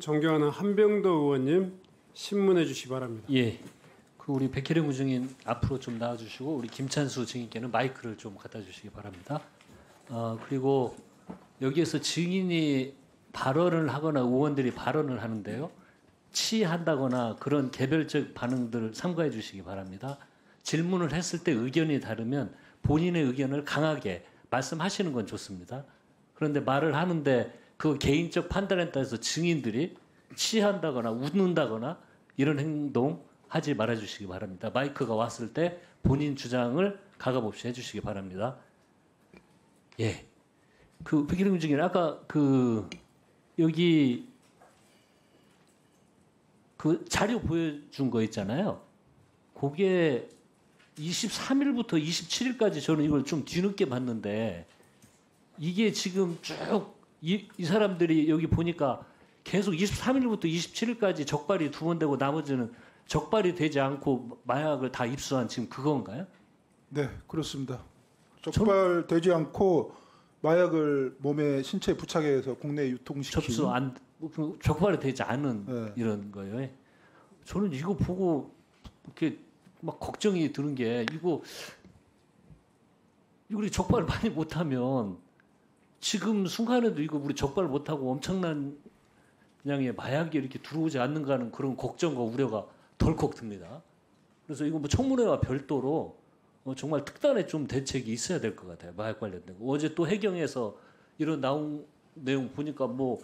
존경하는 한병도 의원님 신문해 주시기 바랍니다. 예. 그 우리 백혜령 증인 앞으로 좀 나와주시고 우리 김찬수 증인께는 마이크를 좀 갖다 주시기 바랍니다. 어 그리고 여기에서 증인이 발언을 하거나 의원들이 발언을 하는데요. 치한다거나 그런 개별적 반응들을 삼가해 주시기 바랍니다. 질문을 했을 때 의견이 다르면 본인의 의견을 강하게 말씀하시는 건 좋습니다. 그런데 말을 하는데 그 개인적 판단에 따라서 증인들이 치한다거나 웃는다거나 이런 행동 하지 말아 주시기 바랍니다. 마이크가 왔을 때 본인 주장을 가감 없이 해 주시기 바랍니다. 예. 그 백일영 증인 아까 그 여기 그 자료 보여준 거 있잖아요. 그게 23일부터 27일까지 저는 이걸 좀 뒤늦게 봤는데 이게 지금 쭉 이, 이 사람들이 여기 보니까 계속 23일부터 27일까지 적발이 두 번 되고 나머지는 적발이 되지 않고 마약을 다 입수한 지금 그건가요? 네, 그렇습니다. 적발되지 않고 마약을 몸에 신체에 부착해서 국내에 유통시키는 접수 안그 적발이 되지 않은 네. 이런 거예요. 저는 이거 보고 이렇게 막 걱정이 드는 게 이거 우리 적발을 많이 못하면 지금 순간에도 이거 우리 적발 못하고 엄청난 양의 마약이 이렇게 들어오지 않는가 하는 그런 걱정과 우려가 덜컥 듭니다. 그래서 이거 뭐 청문회와 별도로 어, 정말 특단의 좀 대책이 있어야 될 것 같아요. 마약 관련된 거. 어제 또 해경에서 이런 나온 내용 보니까 뭐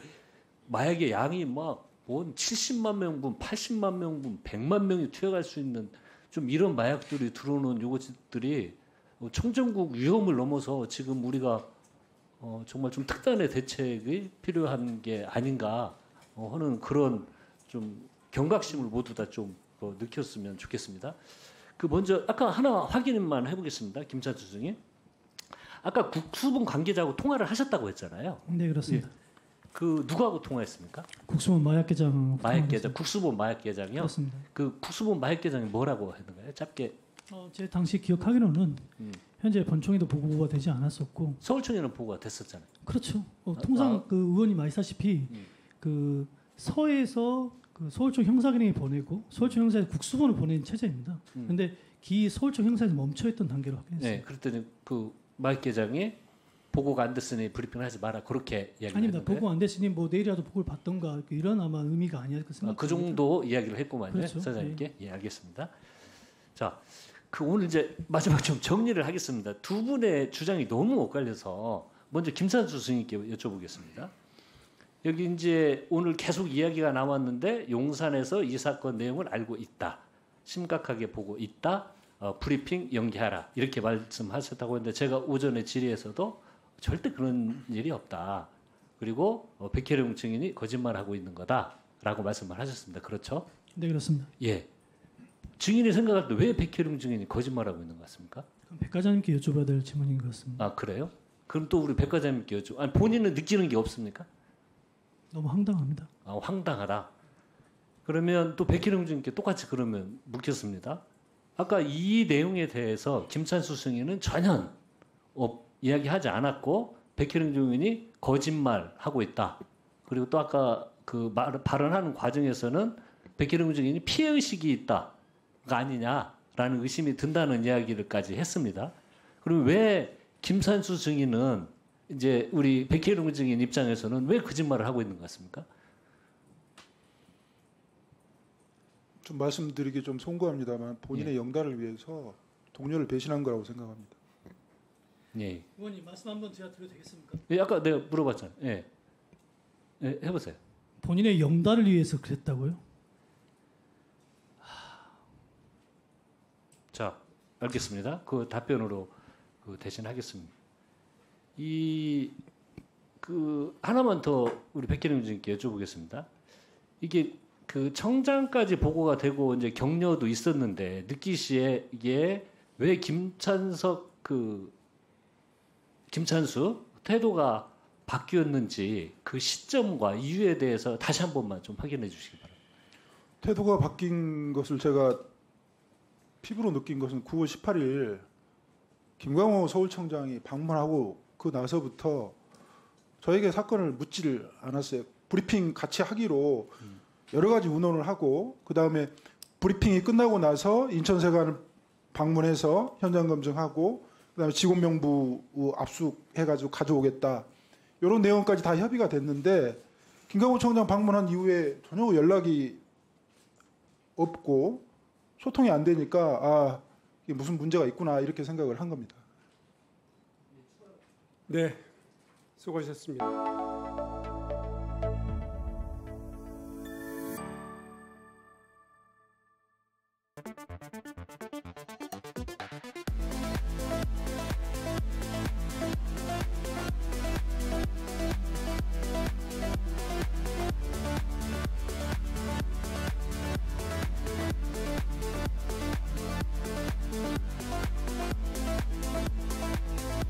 마약의 양이 막 뭔 70만 명분, 80만 명분, 100만 명이 투약할 수 있는 좀 이런 마약들이 들어오는 요것들이 어, 청정국 위험을 넘어서 지금 우리가 어, 정말 좀 특단의 대책이 필요한 게 아닌가 어, 하는 그런 좀 경각심을 모두 다좀 어, 느꼈으면 좋겠습니다. 그 먼저 아까 하나 확인만 해보겠습니다. 김찬수 증인. 아까 국수본 관계자하고 통화를 하셨다고 했잖아요. 네 그렇습니다. 그 누구하고 통화했습니까? 국수원 마약계장 마약계장, 국수본 마약계장이요. 그렇습니다. 그 국수본 마약계장이 뭐라고 했는가요? 짧게 어, 제 당시 기억하기로는 음. 현재 본청에도 보고가 되지 않았었고 서울청에는 보고가 됐었잖아요. 그렇죠. 어, 통상 아. 그 의원님 아시다시피 음. 그 서에서 그 서울청 형사기능이 보내고 서울청 형사에 국수본을 보내는 체제입니다. 음. 근데 기 서울청 형사에서 멈춰있던 단계로 확인했어요. 네, 그랬더니 그 마약계장이 보고가 안 됐으니 브리핑을 하지 마라 그렇게 이야기를 아닙니다. 했는데 보고 안 됐으니 뭐 내일이라도 보고를 받던가 이런 아마 의미가 아니었을까 아, 생각합니다. 그 정도 이야기를 했구만요. 그렇죠. 사장님께. 예, 알겠습니다. 자, 그 오늘 이제 마지막 좀 정리를 하겠습니다. 두 분의 주장이 너무 엇갈려서 먼저 김산수 스님께 여쭤보겠습니다. 여기 이제 오늘 계속 이야기가 나왔는데 용산에서 이 사건 내용을 알고 있다. 심각하게 보고 있다. 어, 브리핑 연기하라. 이렇게 말씀하셨다고 했는데 제가 오전에 질의에서도 절대 그런 일이 없다. 그리고 어, 백혜령 증인이 거짓말하고 있는 거다라고 말씀을 하셨습니다. 그렇죠? 네 그렇습니다. 예. 증인이 생각할 때 왜 백혜령 증인이 거짓말하고 있는 것 같습니까? 그럼 백 과장님께 여쭤봐야 될 질문인 것 같습니다. 아 그래요? 그럼 또 우리 백 과장님께 여쭤. 아니 본인은 느끼는 게 없습니까? 너무 황당합니다. 아 황당하다. 그러면 또 백혜령 증인께 똑같이 그러면 묻겠습니다. 아까 이 내용에 대해서 김찬수 승인은 전혀 어, 이야기하지 않았고 백혜령 증인이 거짓말하고 있다. 그리고 또 아까 그 말, 발언하는 과정에서는 백혜령 증인이 피해 의식이 있다가 아니냐라는 의심이 든다는 이야기를까지 했습니다. 그럼 왜 김찬수 증인은 이제 우리 백혜령 증인 입장에서는 왜 거짓말을 하고 있는 것 같습니까? 좀 말씀드리기 좀 송구합니다만 본인의 영달을 위해서 동료를 배신한 거라고 생각합니다. 예. 의원님 말씀 한번 제가 드려도 되겠습니까? 예, 아까 내가 물어봤잖아요. 예. 예, 해보세요. 본인의 영달을 위해서 그랬다고요? 자, 알겠습니다. 그 답변으로 그 대신하겠습니다. 이, 그, 하나만 더 우리 백혜령 주님께 여쭤보겠습니다. 이게 그 청장까지 보고가 되고 이제 격려도 있었는데 느끼시에 이게 왜 김찬석 그, 김찬수 태도가 바뀌었는지 그 시점과 이유에 대해서 다시 한 번만 좀 확인해 주시기 바랍니다. 태도가 바뀐 것을 제가 피부로 느낀 것은 9월 18일 김광호 서울청장이 방문하고 그 나서부터 저에게 사건을 묻지를 않았어요. 브리핑 같이 하기로 여러 가지 의논을 하고 그 다음에 브리핑이 끝나고 나서 인천세관을 방문해서 현장 검증하고 그다음에 직원 명부 압수해가지고 가져오겠다 이런 내용까지 다 협의가 됐는데 김강호 청장 방문한 이후에 전혀 연락이 없고 소통이 안 되니까 아 이게 무슨 문제가 있구나 이렇게 생각을 한 겁니다. 네, 수고하셨습니다.